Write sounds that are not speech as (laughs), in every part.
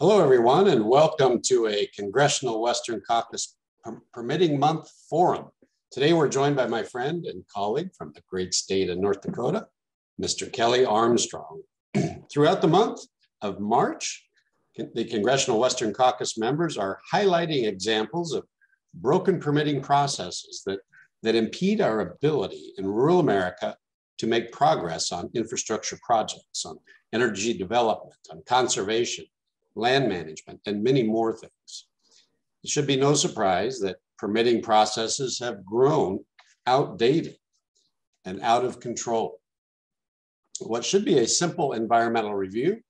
Hello, everyone, and welcome to a Congressional Western Caucus Permitting Month Forum. Today, we're joined by my friend and colleague from the great state of North Dakota, Mr. Kelly Armstrong. (clears throat) Throughout the month of March, the Congressional Western Caucus members are highlighting examples of broken permitting processes that, that impede our ability in rural America to make progress on infrastructure projects, on energy development, on conservation, land management, and many more things. It should be no surprise that permitting processes have grown outdated and out of control. What should be a simple environmental review,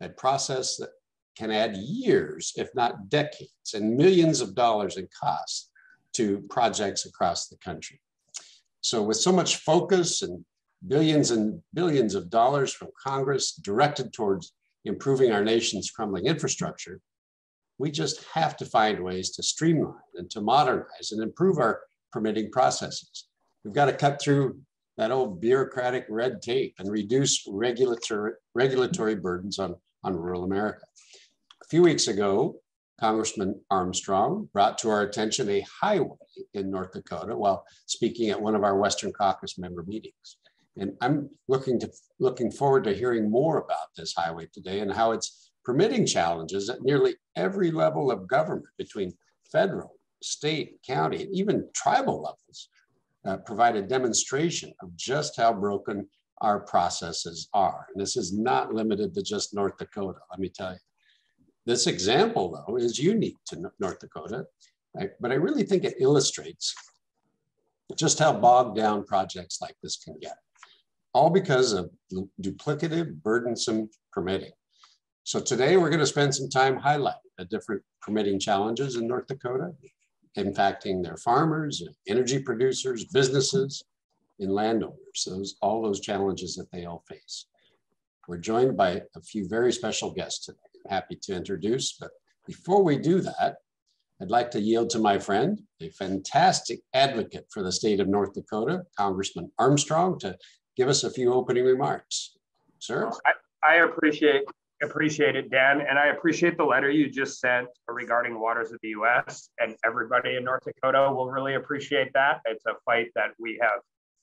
a process that can add years, if not decades, and millions of dollars in costs to projects across the country. So with so much focus and billions and billions of dollars from Congress directed towards improving our nation's crumbling infrastructure, we just have to find ways to streamline and to modernize and improve our permitting processes. We've got to cut through that old bureaucratic red tape and reduce regulatory, regulatory burdens on, on rural America. A few weeks ago, Congressman Armstrong brought to our attention a highway in North Dakota while speaking at one of our Western Caucus member meetings. And I'm looking to looking forward to hearing more about this highway today and how its permitting challenges at nearly every level of government between federal, state, county, and even tribal levels uh, provide a demonstration of just how broken our processes are. And this is not limited to just North Dakota, let me tell you. This example, though, is unique to North Dakota, right? but I really think it illustrates just how bogged down projects like this can get all because of duplicative, burdensome permitting. So today we're going to spend some time highlighting the different permitting challenges in North Dakota, impacting their farmers, energy producers, businesses, and landowners, those, all those challenges that they all face. We're joined by a few very special guests today. I'm happy to introduce, but before we do that, I'd like to yield to my friend, a fantastic advocate for the state of North Dakota, Congressman Armstrong, to give us a few opening remarks. Sir? I, I appreciate appreciate it, Dan, and I appreciate the letter you just sent regarding waters of the U.S. and everybody in North Dakota will really appreciate that. It's a fight that we have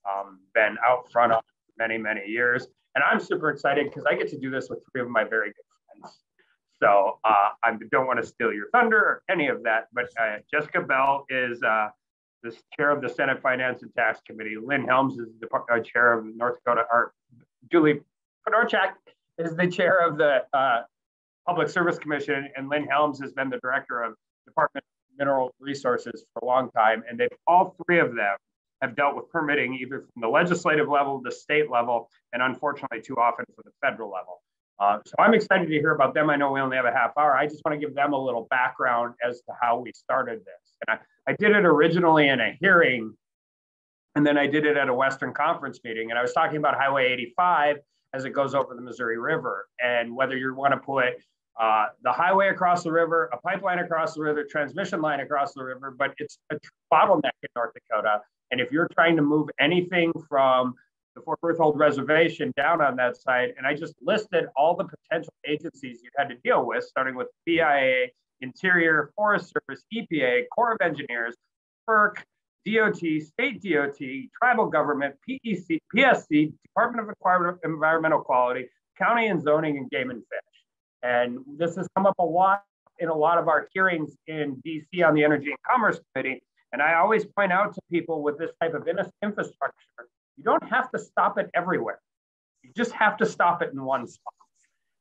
um, been out front of many, many years, and I'm super excited because I get to do this with three of my very good friends. So uh, I don't want to steal your thunder or any of that, but uh, Jessica Bell is uh, the chair of the Senate Finance and Tax Committee. Lynn Helms is the uh, chair of North Dakota, or Julie Fedorchak is the chair of the uh, Public Service Commission, and Lynn Helms has been the director of Department of Mineral Resources for a long time. And they've all three of them have dealt with permitting either from the legislative level, the state level, and unfortunately too often for the federal level. Uh, so I'm excited to hear about them. I know we only have a half hour. I just want to give them a little background as to how we started this. And I, I did it originally in a hearing, and then I did it at a Western Conference meeting. And I was talking about Highway 85 as it goes over the Missouri River, and whether you want to put uh, the highway across the river, a pipeline across the river, transmission line across the river, but it's a bottleneck in North Dakota. And if you're trying to move anything from the Fort Berthold Reservation down on that site. And I just listed all the potential agencies you had to deal with, starting with BIA, Interior, Forest Service, EPA, Corps of Engineers, FERC, DOT, state DOT, tribal government, PEC, PSC, Department of Environmental Quality, county and zoning, and game and fish. And this has come up a lot in a lot of our hearings in DC on the Energy and Commerce Committee. And I always point out to people with this type of infrastructure you don't have to stop it everywhere. You just have to stop it in one spot.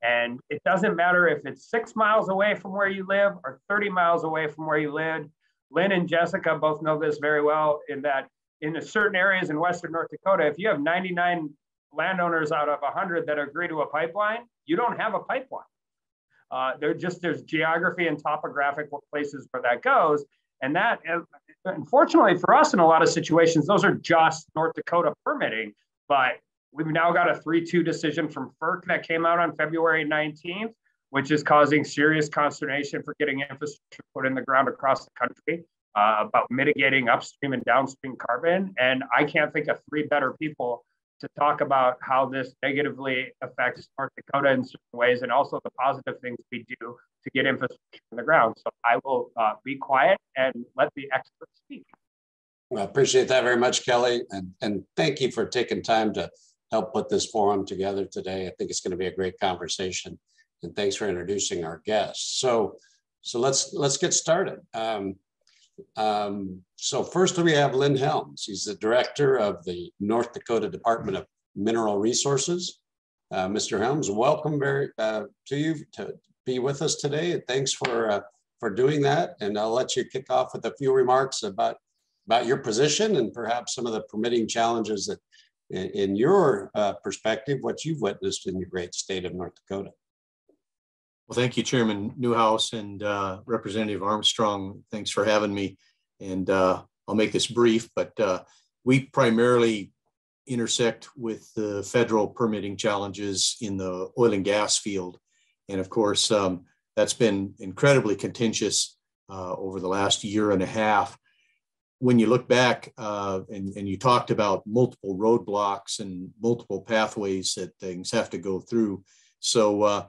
And it doesn't matter if it's six miles away from where you live or 30 miles away from where you live. Lynn and Jessica both know this very well in that in certain areas in Western North Dakota, if you have 99 landowners out of 100 that agree to a pipeline, you don't have a pipeline. Uh, there just there's geography and topographic places where that goes, and that unfortunately for us, in a lot of situations, those are just North Dakota permitting. But we've now got a 3 2 decision from FERC that came out on February 19th, which is causing serious consternation for getting infrastructure put in the ground across the country uh, about mitigating upstream and downstream carbon. And I can't think of three better people to talk about how this negatively affects North Dakota in certain ways and also the positive things we do to get infrastructure on the ground. So I will uh, be quiet and let the experts speak. Well, I appreciate that very much, Kelly. And, and thank you for taking time to help put this forum together today. I think it's going to be a great conversation. And thanks for introducing our guests. So, so let's let's get started. Um, um, so first we have Lynn Helms. He's the director of the North Dakota Department of Mineral Resources. Uh, Mr. Helms, welcome very, uh, to you to be with us today. Thanks for uh, for doing that. And I'll let you kick off with a few remarks about about your position and perhaps some of the permitting challenges that, in, in your uh, perspective, what you've witnessed in your great state of North Dakota. Well, thank you, Chairman Newhouse and uh, Representative Armstrong. Thanks for having me. And uh, I'll make this brief, but uh, we primarily intersect with the federal permitting challenges in the oil and gas field. And of course, um, that's been incredibly contentious uh, over the last year and a half. When you look back uh, and, and you talked about multiple roadblocks and multiple pathways that things have to go through. So uh,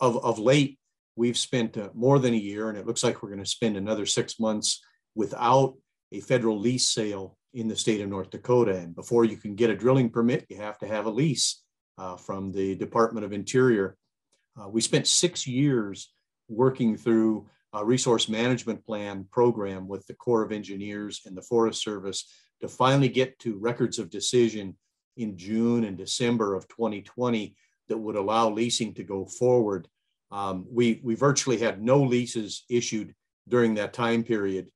of, of late, we've spent uh, more than a year, and it looks like we're going to spend another six months without a federal lease sale in the state of North Dakota. And before you can get a drilling permit, you have to have a lease uh, from the Department of Interior. Uh, we spent six years working through a resource management plan program with the Corps of Engineers and the Forest Service to finally get to records of decision in June and December of 2020 that would allow leasing to go forward. Um, we, we virtually had no leases issued during that time period.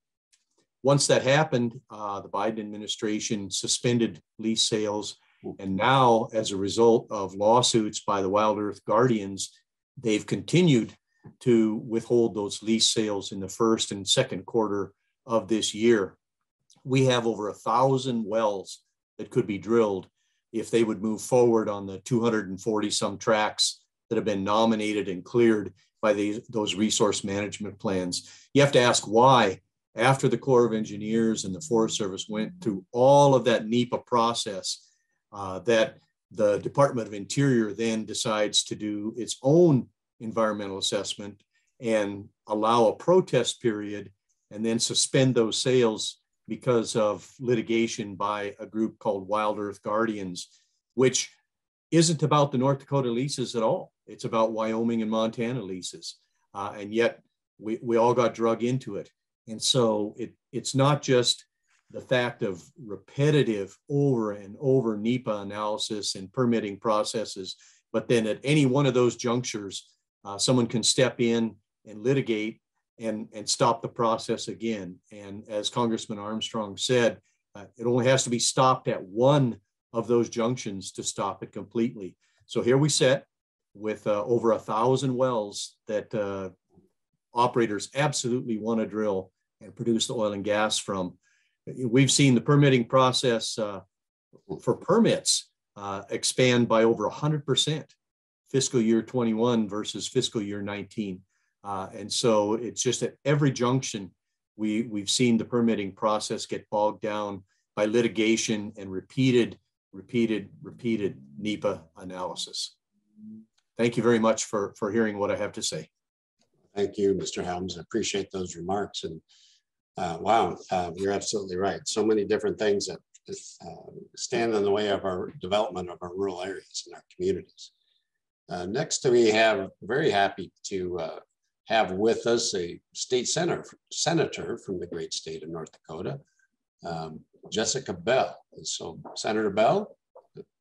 Once that happened, uh, the Biden administration suspended lease sales. And now, as a result of lawsuits by the Wild Earth Guardians, they've continued to withhold those lease sales in the first and second quarter of this year. We have over a thousand wells that could be drilled if they would move forward on the 240 some tracks that have been nominated and cleared by these, those resource management plans. You have to ask why, after the Corps of Engineers and the Forest Service went through all of that NEPA process, uh, that the Department of Interior then decides to do its own environmental assessment and allow a protest period and then suspend those sales because of litigation by a group called Wild Earth Guardians, which isn't about the North Dakota leases at all. It's about Wyoming and Montana leases. Uh, and yet we, we all got drug into it. And so it, it's not just the fact of repetitive over and over NEPA analysis and permitting processes, but then at any one of those junctures, uh, someone can step in and litigate and, and stop the process again. And as Congressman Armstrong said, uh, it only has to be stopped at one of those junctions to stop it completely. So here we sit with uh, over a thousand wells that uh, operators absolutely want to drill and produce the oil and gas from. We've seen the permitting process uh, for permits uh, expand by over 100% fiscal year 21 versus fiscal year 19. Uh, and so it's just at every junction, we, we've seen the permitting process get bogged down by litigation and repeated, repeated, repeated NEPA analysis. Thank you very much for, for hearing what I have to say. Thank you, Mr. Helms. I appreciate those remarks. And uh, wow, uh, you're absolutely right. So many different things that uh, stand in the way of our development of our rural areas and our communities. Uh, next, we have very happy to uh, have with us a state senator, senator from the great state of North Dakota, um, Jessica Bell. And so Senator Bell,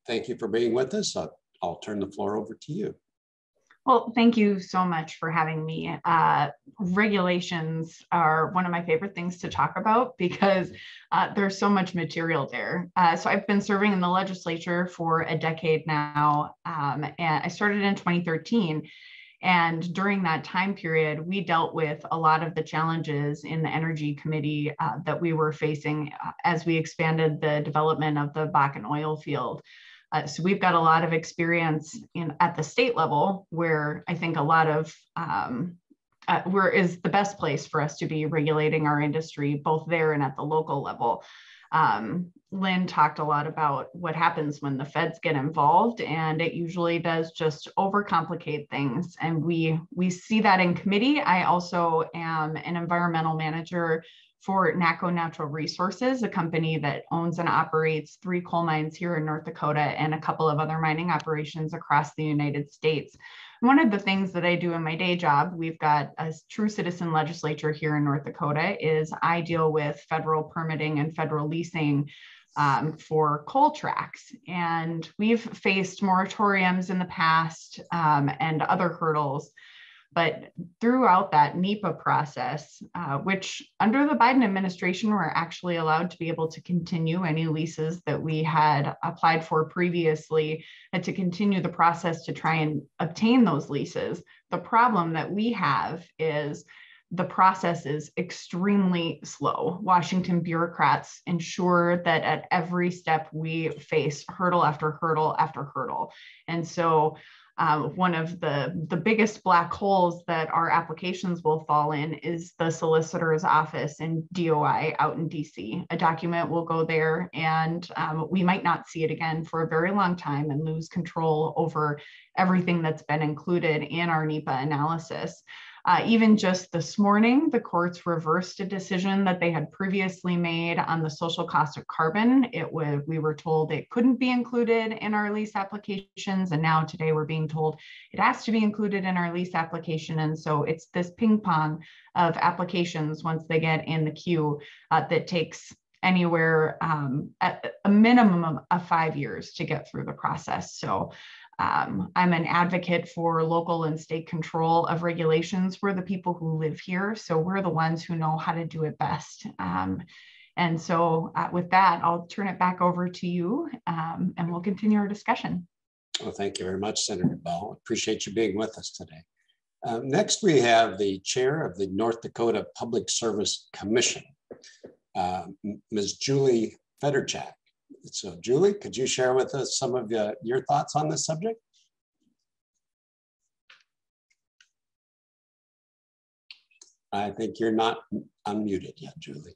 thank you for being with us. I'll, I'll turn the floor over to you. Well, thank you so much for having me. Uh, regulations are one of my favorite things to talk about because uh, there's so much material there. Uh, so I've been serving in the legislature for a decade now, um, and I started in 2013. And during that time period, we dealt with a lot of the challenges in the Energy Committee uh, that we were facing uh, as we expanded the development of the Bakken oil field. Uh, so we've got a lot of experience in at the state level, where I think a lot of um, uh, where is the best place for us to be regulating our industry, both there and at the local level. Um, Lynn talked a lot about what happens when the feds get involved, and it usually does just overcomplicate things. And we we see that in committee. I also am an environmental manager for NACCO Natural Resources, a company that owns and operates three coal mines here in North Dakota and a couple of other mining operations across the United States. One of the things that I do in my day job, we've got a true citizen legislature here in North Dakota, is I deal with federal permitting and federal leasing um, for coal tracks. And we've faced moratoriums in the past um, and other hurdles but throughout that NEPA process, uh, which under the Biden administration, we're actually allowed to be able to continue any leases that we had applied for previously and to continue the process to try and obtain those leases. The problem that we have is the process is extremely slow. Washington bureaucrats ensure that at every step we face hurdle after hurdle after hurdle. And so um, one of the, the biggest black holes that our applications will fall in is the solicitor's office in DOI out in DC. A document will go there and um, we might not see it again for a very long time and lose control over everything that's been included in our NEPA analysis. Uh, even just this morning, the courts reversed a decision that they had previously made on the social cost of carbon. It was, we were told it couldn't be included in our lease applications. And now today we're being told it has to be included in our lease application. And so it's this ping pong of applications once they get in the queue uh, that takes anywhere um, at a minimum of five years to get through the process. So um, I'm an advocate for local and state control of regulations. We're the people who live here, so we're the ones who know how to do it best. Um, and so, uh, with that, I'll turn it back over to you um, and we'll continue our discussion. Well, thank you very much, Senator Bell. Appreciate you being with us today. Um, next, we have the chair of the North Dakota Public Service Commission, uh, Ms. Julie Fedorchak. So Julie, could you share with us some of uh, your thoughts on this subject? I think you're not unmuted yet, Julie.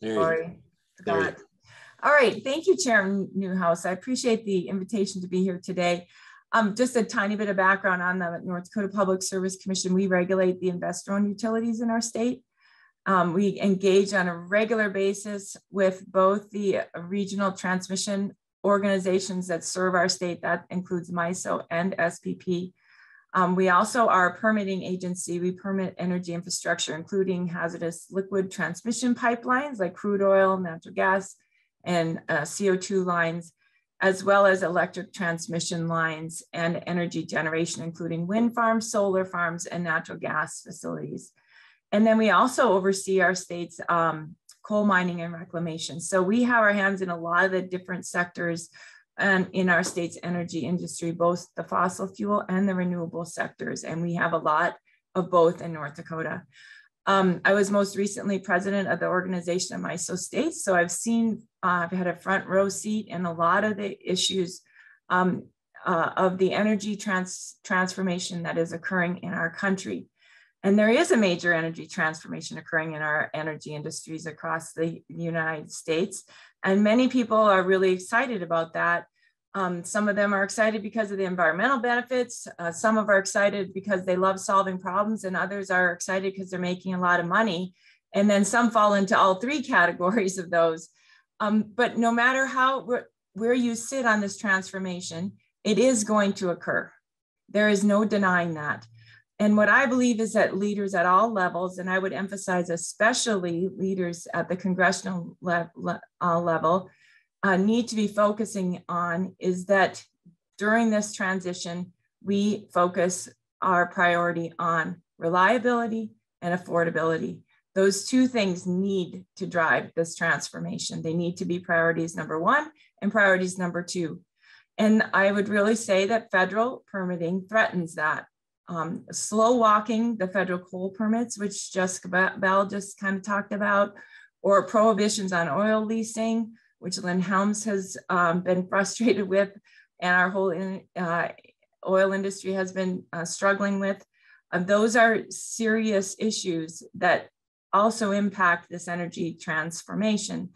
There Sorry, All right, thank you, Chairman Newhouse. I appreciate the invitation to be here today. Um, just a tiny bit of background on the North Dakota Public Service Commission. We regulate the investor-owned utilities in our state. Um, we engage on a regular basis with both the regional transmission organizations that serve our state, that includes MISO and SPP. Um, we also are a permitting agency. We permit energy infrastructure, including hazardous liquid transmission pipelines like crude oil, natural gas, and uh, CO2 lines, as well as electric transmission lines and energy generation, including wind farms, solar farms, and natural gas facilities. And then we also oversee our state's um, coal mining and reclamation. So we have our hands in a lot of the different sectors and in our state's energy industry, both the fossil fuel and the renewable sectors. And we have a lot of both in North Dakota. Um, I was most recently president of the organization of MISO states. So I've seen, uh, I've had a front row seat in a lot of the issues um, uh, of the energy trans transformation that is occurring in our country. And there is a major energy transformation occurring in our energy industries across the United States. And many people are really excited about that. Um, some of them are excited because of the environmental benefits. Uh, some of are excited because they love solving problems, and others are excited because they're making a lot of money. And then some fall into all three (laughs) categories of those. Um, but no matter how where you sit on this transformation, it is going to occur. There is no denying that. And what I believe is that leaders at all levels, and I would emphasize especially leaders at the congressional le uh, level, uh, need to be focusing on is that during this transition, we focus our priority on reliability and affordability. Those two things need to drive this transformation. They need to be priorities number one and priorities number two. And I would really say that federal permitting threatens that um, slow walking the federal coal permits, which Jessica Bell just kind of talked about, or prohibitions on oil leasing, which Lynn Helms has um, been (laughs) frustrated with, and our whole in, uh, oil industry has been uh, struggling with. Uh, those are serious issues that also impact this energy transformation.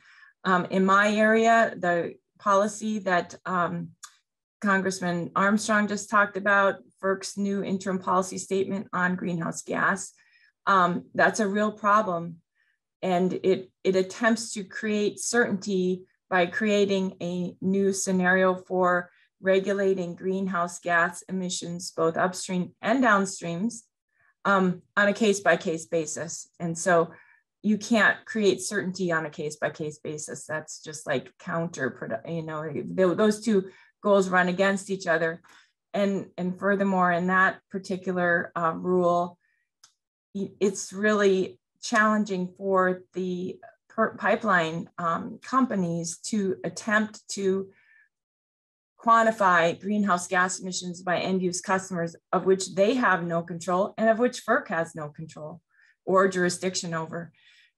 Um, in my area, the policy that um, Congressman Armstrong just talked about, FERC's new interim policy statement on greenhouse gas, um, that's a real problem. And it, it attempts to create certainty by creating a new scenario for regulating greenhouse gas emissions, both upstream and downstreams, um, on a case by case basis. And so you can't create certainty on a case by case basis. That's just like counter, you know, those two goals run against each other. And, and furthermore, in that particular uh, rule, it's really challenging for the pipeline um, companies to attempt to quantify greenhouse gas emissions by end use customers of which they have no control and of which FERC has no control or jurisdiction over.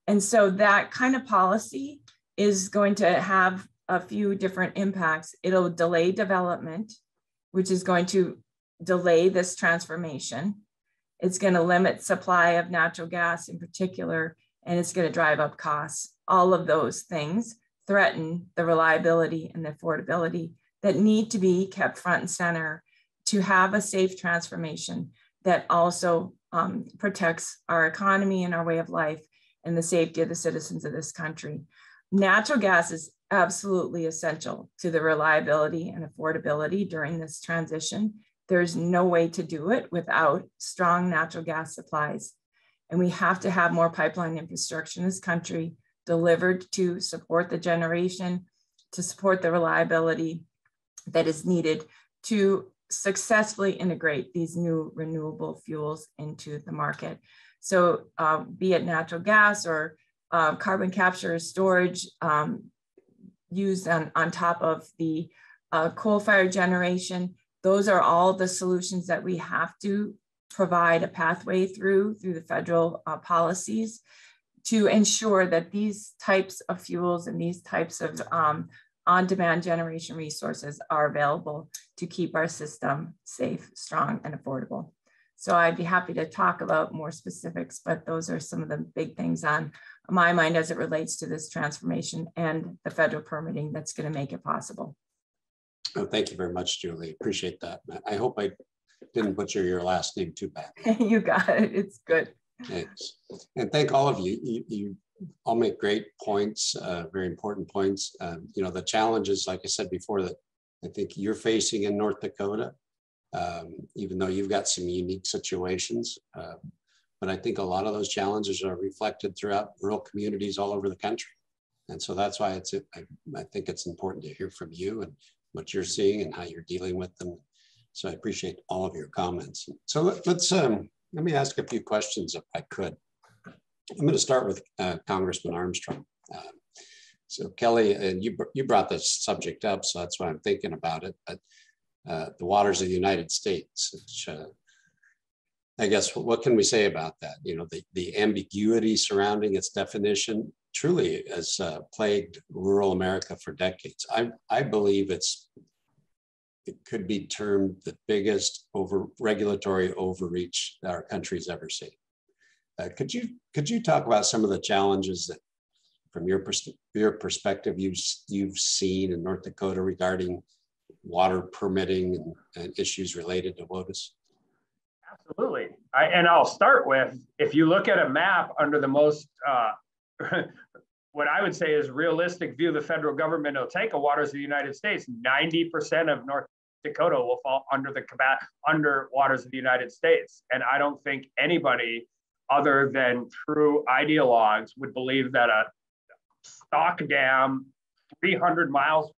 And so that kind of policy is going to have a few different impacts. It'll delay development, which is going to delay this transformation. It's going to limit supply of natural gas in particular, and it's going to drive up costs. All of those things threaten the reliability and the affordability that need to be kept front and center to have a safe transformation that also um, protects our economy and our way of life and the safety of the citizens of this country. Natural gas is absolutely essential to the reliability and affordability during this transition. There's no way to do it without strong natural gas supplies. And we have to have more pipeline infrastructure in this country delivered to support the generation, to support the reliability, that is needed to successfully integrate these new renewable fuels into the market. So uh, be it natural gas or uh, carbon capture storage um, used on, on top of the uh, coal-fired generation, those are all the solutions that we have to provide a pathway through, through the federal uh, policies to ensure that these types of fuels and these types of um, on-demand generation resources are available to keep our system safe, strong, and affordable. So I'd be happy to talk about more specifics, but those are some of the big things on my mind as it relates to this transformation and the federal permitting that's going to make it possible. Oh, thank you very much, Julie. Appreciate that. I hope I didn't butcher your last name too bad. (laughs) you got it. It's good. Thanks. And thank all of you. You, you all make great points, uh, very important points. Um, you know, the challenges, like I said before, that I think you're facing in North Dakota, um, even though you've got some unique situations. Uh, but I think a lot of those challenges are reflected throughout rural communities all over the country. And so that's why it's, I, I think it's important to hear from you and what you're seeing and how you're dealing with them. So I appreciate all of your comments. So let, us um, let me ask a few questions if I could. I'm going to start with uh, Congressman Armstrong. Uh, so Kelly, and you, you brought this subject up, so that's why I'm thinking about it. But uh, the waters of the United States, which, uh, I guess, what can we say about that? You know, the, the ambiguity surrounding its definition truly has uh, plagued rural America for decades. I, I believe it's it could be termed the biggest over regulatory overreach our country's ever seen. Uh, could you could you talk about some of the challenges that, from your pers your perspective, you've you've seen in North Dakota regarding water permitting and, and issues related to WOTUS? Absolutely, I, and I'll start with if you look at a map under the most. Uh, (laughs) what I would say is realistic view the federal government will take of waters of the United States. 90% of North Dakota will fall under the under waters of the United States. And I don't think anybody other than true ideologues would believe that a stock dam 300 miles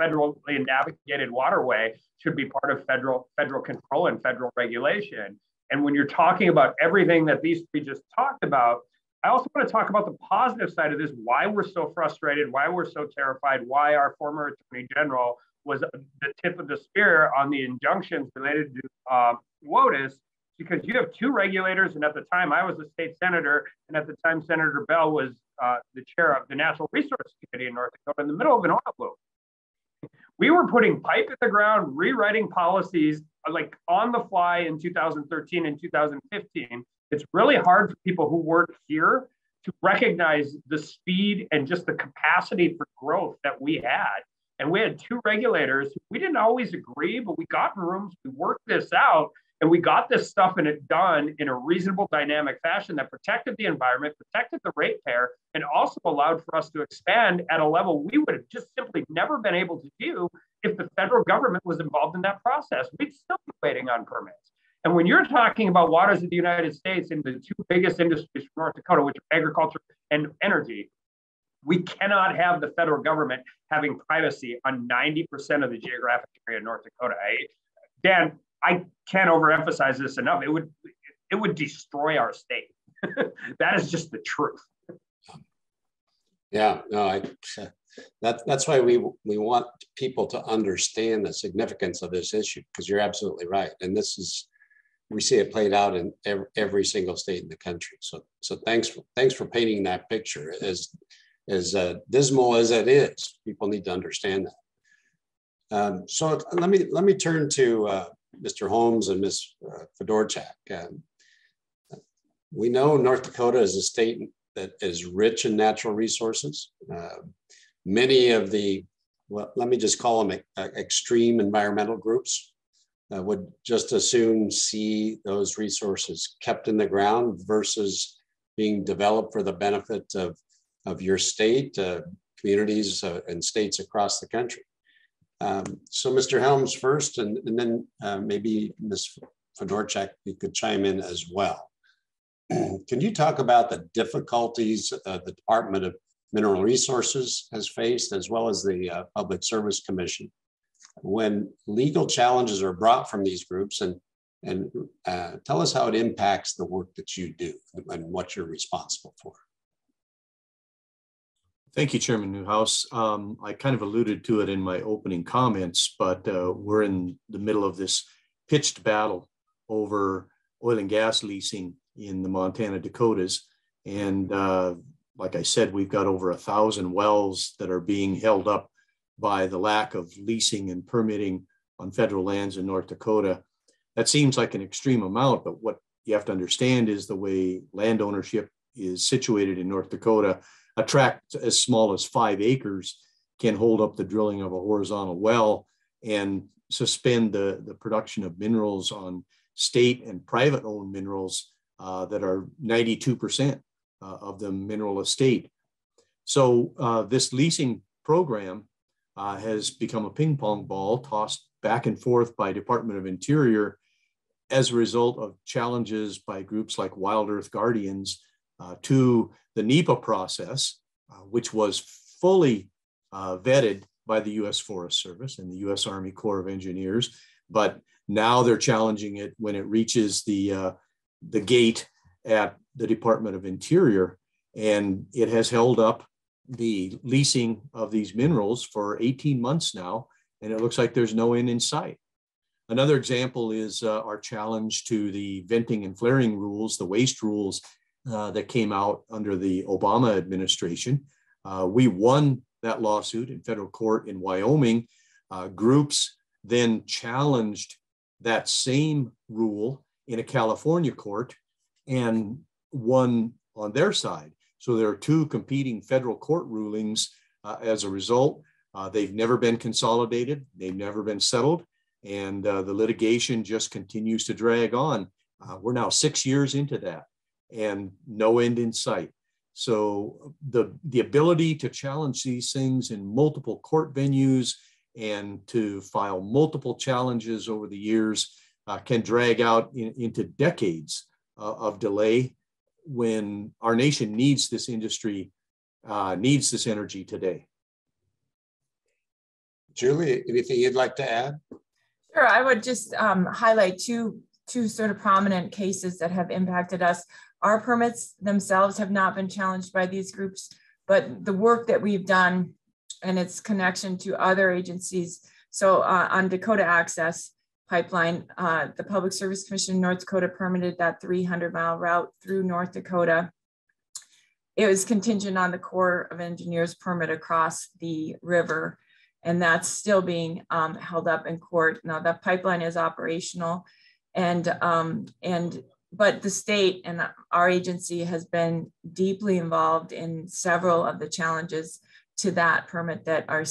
federally navigated waterway should be part of federal federal control and federal regulation. And when you're talking about everything that these three just talked about, I also want to talk about the positive side of this, why we're so frustrated, why we're so terrified, why our former attorney general was the tip of the spear on the injunctions related to uh, WOTUS because you have two regulators, and at the time I was a state senator, and at the time Senator Bell was uh, the chair of the Natural Resource Committee in North Dakota in the middle of an oil boom. We were putting pipe in the ground, rewriting policies uh, like on the fly in 2013 and 2015. It's really hard for people who weren't here to recognize the speed and just the capacity for growth that we had. And we had two regulators. We didn't always agree, but we got in rooms, we worked this out, and we got this stuff and it done in a reasonable dynamic fashion that protected the environment, protected the ratepayer, and also allowed for us to expand at a level we would have just simply never been able to do if the federal government was involved in that process. We'd still be waiting on permits. And when you're talking about waters of the United States and the two biggest industries from North Dakota, which are agriculture and energy, we cannot have the federal government having primacy on 90% of the geographic area of North Dakota. I, Dan, I can't overemphasize this enough. It would it would destroy our state. (laughs) that is just the truth. Yeah, no, I that, that's why we we want people to understand the significance of this issue because you're absolutely right. And this is we see it played out in every, every single state in the country. So so thanks for thanks for painting that picture. As as uh, dismal as it is, people need to understand that. Um, so let me let me turn to uh, Mr. Holmes and Ms. Uh, Fedorchak. Um, we know North Dakota is a state that is rich in natural resources. Uh, many of the, well, let me just call them uh, extreme environmental groups uh, would just as soon see those resources kept in the ground versus being developed for the benefit of, of your state, uh, communities, uh, and states across the country. Um, so Mr. Helms first, and, and then uh, maybe Ms. Fedorchak, you could chime in as well. (clears throat) Can you talk about the difficulties uh, the Department of Mineral Resources has faced, as well as the uh, Public Service Commission, when legal challenges are brought from these groups and and uh, tell us how it impacts the work that you do and what you're responsible for. Thank you, Chairman Newhouse. Um, I kind of alluded to it in my opening comments, but uh, we're in the middle of this pitched battle over oil and gas leasing in the Montana Dakotas. And uh, like I said, we've got over a thousand wells that are being held up by the lack of leasing and permitting on federal lands in North Dakota. That seems like an extreme amount, but what you have to understand is the way land ownership is situated in North Dakota a tract as small as five acres can hold up the drilling of a horizontal well and suspend the, the production of minerals on state and private owned minerals uh, that are 92% uh, of the mineral estate. So uh, this leasing program uh, has become a ping pong ball tossed back and forth by Department of Interior as a result of challenges by groups like Wild Earth Guardians to the NEPA process, uh, which was fully uh, vetted by the US Forest Service and the US Army Corps of Engineers. But now they're challenging it when it reaches the, uh, the gate at the Department of Interior. And it has held up the leasing of these minerals for 18 months now, and it looks like there's no end in sight. Another example is uh, our challenge to the venting and flaring rules, the waste rules uh, that came out under the Obama administration. Uh, we won that lawsuit in federal court in Wyoming. Uh, groups then challenged that same rule in a California court and won on their side. So there are two competing federal court rulings uh, as a result. Uh, they've never been consolidated, they've never been settled, and the litigation just continues to drag on. we're now six years into that and no end in sight. So the, the ability to challenge these things in multiple court venues and to file multiple challenges over the years uh, can drag out in, into decades uh, of delay when our nation needs this industry, uh, needs this energy today. Julie, anything you'd like to add? Sure, I would just um, highlight two, two sort of prominent cases that have impacted us. Our permits themselves have not been challenged by these groups, but the work that we've done and its connection to other agencies. So uh, on Dakota Access Pipeline, uh, the Public Service Commission in North Dakota permitted that 300 mile route through North Dakota. It was contingent on the Corps of Engineers permit across the river, and that's still being um, held up in court. Now, that pipeline is operational, and um, and but the state and our agency has been deeply involved in several of the challenges to that permit that are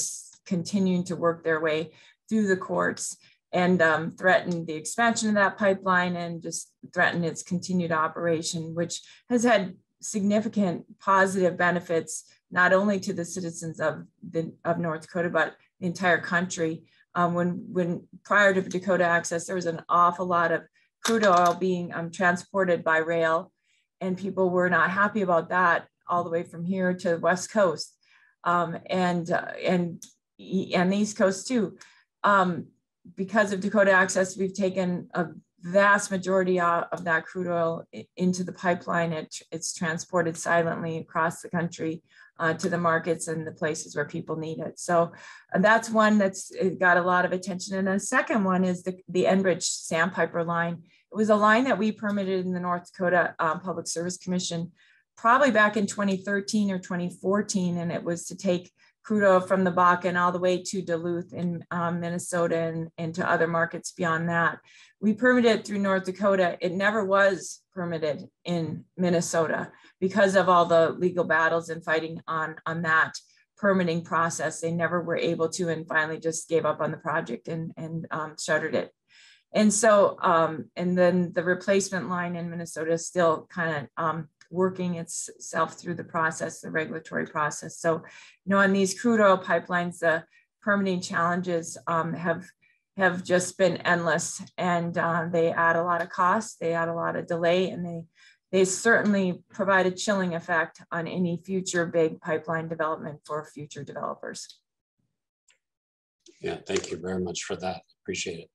continuing to work their way through the courts and um, threaten the expansion of that pipeline and just threaten its continued operation, which has had significant positive benefits not only to the citizens of the of North Dakota but the entire country. Um, when when prior to Dakota Access, there was an awful lot of crude oil being um, transported by rail, and people were not happy about that all the way from here to the West Coast, um, and uh, and and the East Coast too. Um, because of Dakota Access, we've taken a vast majority of that crude oil into the pipeline. It, it's transported silently across the country uh, to the markets and the places where people need it. So that's one that's got a lot of attention. And the second one is the, the Enbridge Sandpiper line. It was a line that we permitted in the North Dakota um, Public Service Commission probably back in 2013 or 2014. And it was to take crude oil from the Bakken all the way to Duluth in um, Minnesota and, and to other markets beyond that. We permitted through North Dakota. It never was permitted in Minnesota because of all the legal battles and fighting on, on that permitting process. They never were able to and finally just gave up on the project and, and um, shuttered it. And so, um, and then the replacement line in Minnesota is still kind of um, working itself through the process, the regulatory process. So, you know, on these crude oil pipelines, the permitting challenges um, have have just been endless, and uh, they add a lot of cost, they add a lot of delay, and they they certainly provide a chilling effect on any future big pipeline development for future developers. Yeah, thank you very much for that. Appreciate it.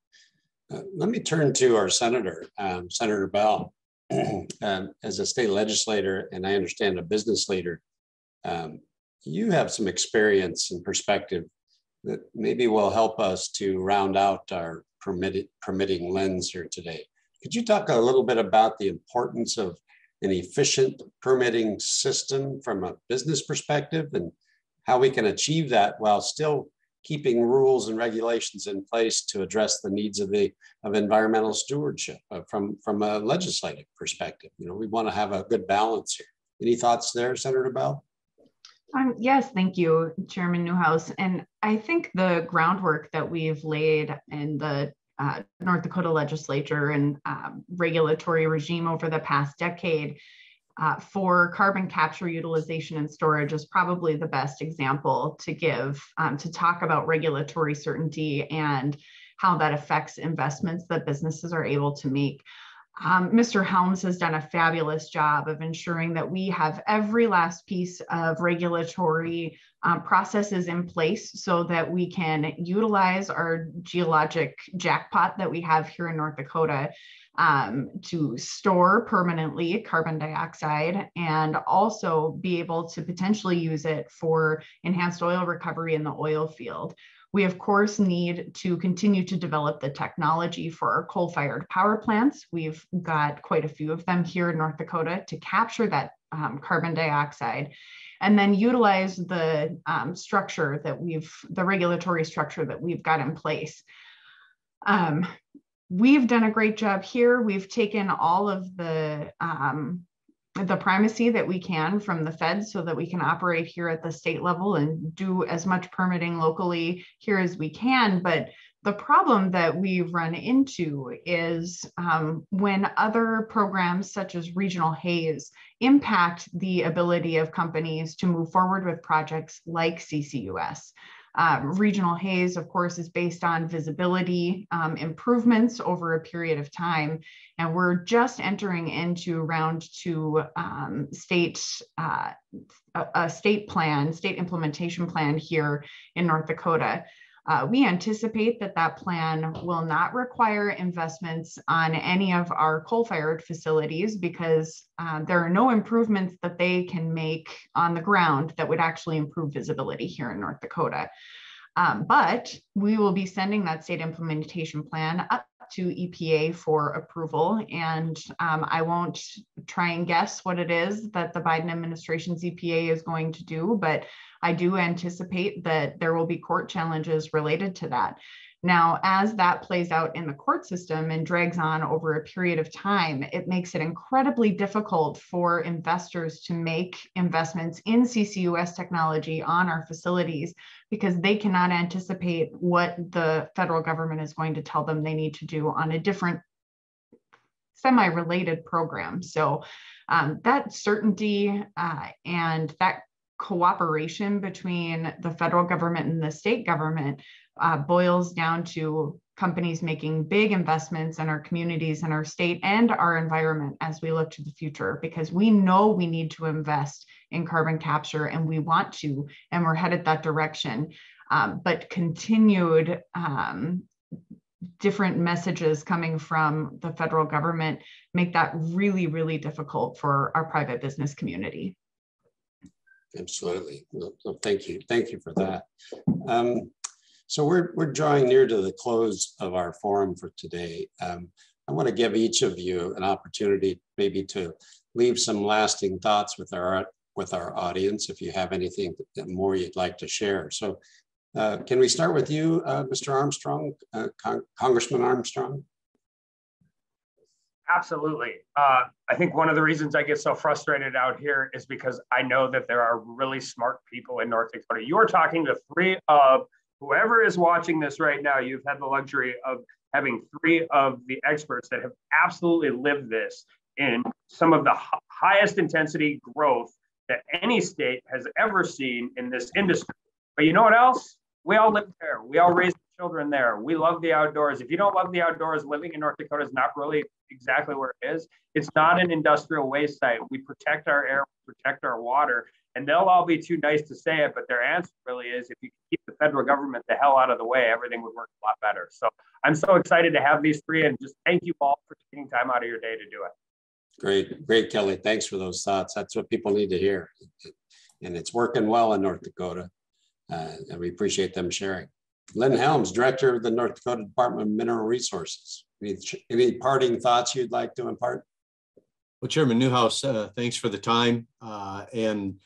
Let me turn to our senator, um, Senator Bell. (clears throat) um, as a state legislator and I understand a business leader, um, you have some experience and perspective that maybe will help us to round out our permitted, permitting lens here today. Could you talk a little bit about the importance of an efficient permitting system from a business perspective and how we can achieve that while still keeping rules and regulations in place to address the needs of the of environmental stewardship uh, from from a legislative perspective. You know, we want to have a good balance here. Any thoughts there, Senator Bell? Um, yes, thank you, Chairman Newhouse. And I think the groundwork that we've laid in the uh, North Dakota legislature and um, regulatory regime over the past decade uh, for carbon capture utilization and storage is probably the best example to give um, to talk about regulatory certainty and how that affects investments that businesses are able to make. Um, Mr. Helms has done a fabulous job of ensuring that we have every last piece of regulatory um, processes in place so that we can utilize our geologic jackpot that we have here in North Dakota um, to store permanently carbon dioxide and also be able to potentially use it for enhanced oil recovery in the oil field. We, of course, need to continue to develop the technology for our coal fired power plants. We've got quite a few of them here in North Dakota to capture that um, carbon dioxide and then utilize the um, structure that we've, the regulatory structure that we've got in place. Um, we've done a great job here. We've taken all of the um, the primacy that we can from the feds so that we can operate here at the state level and do as much permitting locally here as we can. But the problem that we've run into is um, when other programs such as regional haze impact the ability of companies to move forward with projects like CCUS. Um, regional haze, of course, is based on visibility um, improvements over a period of time. And we're just entering into round two um, state, uh, a, a state plan, state implementation plan here in North Dakota. Uh, we anticipate that that plan will not require investments on any of our coal-fired facilities because uh, there are no improvements that they can make on the ground that would actually improve visibility here in North Dakota. Um, but we will be sending that state implementation plan up to EPA for approval. And um, I won't try and guess what it is that the Biden administration's EPA is going to do, but I do anticipate that there will be court challenges related to that. Now, as that plays out in the court system and drags on over a period of time, it makes it incredibly difficult for investors to make investments in CCUS technology on our facilities because they cannot anticipate what the federal government is going to tell them they need to do on a different semi-related program. So um, that certainty uh, and that cooperation between the federal government and the state government uh, boils down to companies making big investments in our communities and our state and our environment as we look to the future because we know we need to invest in carbon capture and we want to and we're headed that direction. Um, but continued um, different messages coming from the federal government make that really really difficult for our private business community. Absolutely. Thank you. Thank you for that. Um, so we're, we're drawing near to the close of our forum for today. Um, I want to give each of you an opportunity maybe to leave some lasting thoughts with our with our audience if you have anything more you'd like to share. So uh, can we start with you, uh, Mr. Armstrong, uh, Con Congressman Armstrong? Absolutely. Uh, I think one of the reasons I get so frustrated out here is because I know that there are really smart people in North Dakota. You are talking to three of whoever is watching this right now, you've had the luxury of having three of the experts that have absolutely lived this in some of the highest intensity growth that any state has ever seen in this industry. But you know what else? We all live there. We all raise children there. We love the outdoors. If you don't love the outdoors, living in North Dakota is not really exactly where it is. It's not an industrial waste site. We protect our air, we protect our water, and they'll all be too nice to say it, but their answer really is if you keep the federal government the hell out of the way, everything would work a lot better. So I'm so excited to have these three and just thank you all for taking time out of your day to do it. Great, great, Kelly. Thanks for those thoughts. That's what people need to hear. And it's working well in North Dakota. Uh, and we appreciate them sharing. Lynn Helms, Director of the North Dakota Department of Mineral Resources. Any, any parting thoughts you'd like to impart? Well, Chairman Newhouse, uh, thanks for the time. Uh, and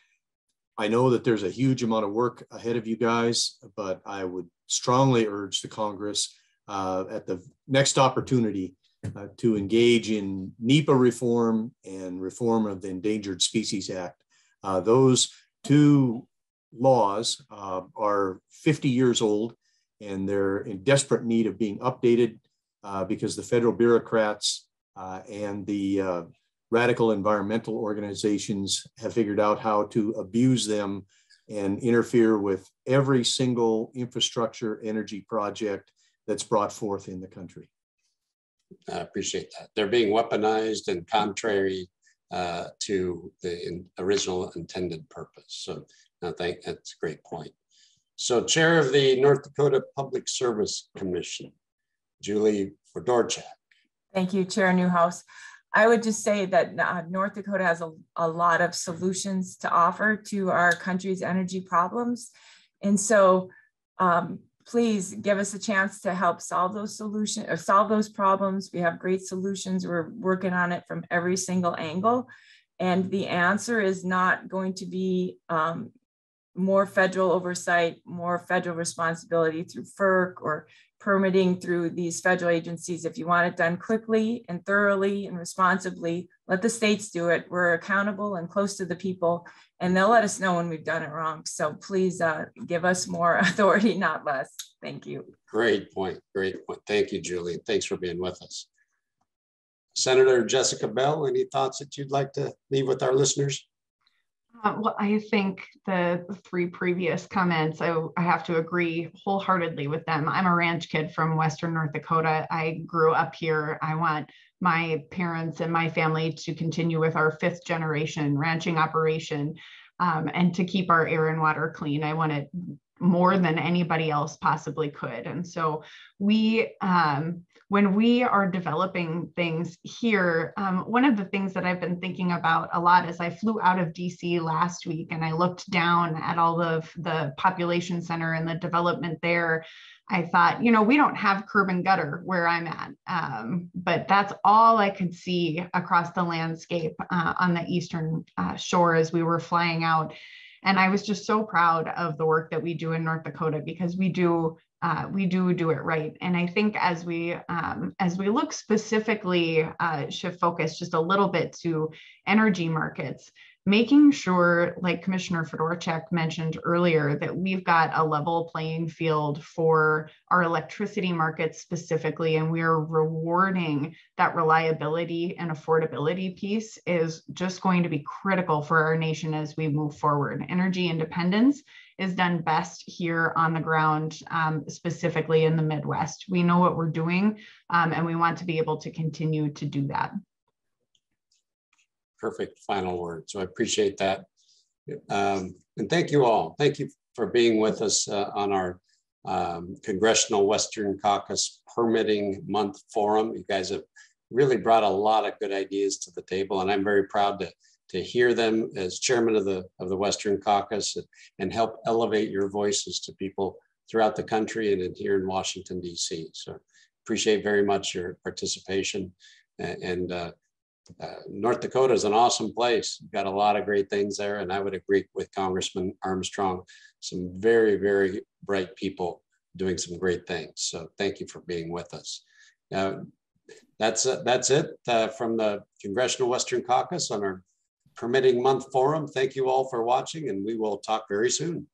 I know that there's a huge amount of work ahead of you guys, but I would strongly urge the Congress uh, at the next opportunity uh, to engage in NEPA reform and reform of the Endangered Species Act. Uh, those two laws uh, are 50 years old and they're in desperate need of being updated uh, because the federal bureaucrats uh, and the radical environmental organizations have figured out how to abuse them and interfere with every single infrastructure energy project that's brought forth in the country. I appreciate that. They're being weaponized and contrary uh, to the in original intended purpose. So I think that's a great point. So chair of the North Dakota Public Service Commission, Julie Fedorchak. Thank you, Chair Newhouse. I would just say that uh, North Dakota has a, a lot of solutions to offer to our country's energy problems. And so um, please give us a chance to help solve those solutions or solve those problems. We have great solutions. We're working on it from every single angle. And the answer is not going to be um, more federal oversight, more federal responsibility through FERC or permitting through these federal agencies. If you want it done quickly and thoroughly and responsibly, let the states do it. We're accountable and close to the people, and they'll let us know when we've done it wrong. So please uh, give us more (laughs) authority, not less. Thank you. Great point. Great point. Thank you, Julie. Thanks for being with us. Senator Jessica Bell, any thoughts that you'd like to leave with our listeners? Uh, well, I think the three previous comments, I, I, have to agree wholeheartedly with them. I'm a ranch kid from Western North Dakota. I grew up here. I want my parents and my family to continue with our fifth generation ranching operation um, and to keep our air and water clean. I want it more than anybody else possibly could. And so we, um, when we are developing things here, um, one of the things that I've been thinking about a lot is I flew out of DC last week and I looked down at all of the population center and the development there. I thought, you know, we don't have curb and gutter where I'm at, um, but that's all I could see across the landscape uh, on the eastern uh, shore as we were flying out. And I was just so proud of the work that we do in North Dakota because we do uh, we do do it right. And I think as we um, as we look specifically, uh, shift focus just a little bit to energy markets, making sure, like Commissioner Fedorchak mentioned earlier, that we've got a level playing field for our electricity markets specifically, and we're rewarding that reliability and affordability piece is just going to be critical for our nation as we move forward. Energy independence is done best here on the ground, um, specifically in the Midwest. We know what we're doing, um, and we want to be able to continue to do that perfect final word. So I appreciate that. Um, and thank you all. Thank you for being with us uh, on our um, Congressional Western Caucus Permitting Month Forum. You guys have really brought a lot of good ideas to the table, and I'm very proud to, to hear them as chairman of the, of the Western Caucus and, help elevate your voices to people throughout the country and here in Washington, D.C. So appreciate very much your participation and, and uh, uh, North Dakota is an awesome place. You've got a lot of great things there. And I would agree with Congressman Armstrong, some very, very bright people doing some great things. So thank you for being with us. Now, that's, uh, that's it uh, from the Congressional Western Caucus on our Permitting Month Forum. Thank you all for watching and we will talk very soon.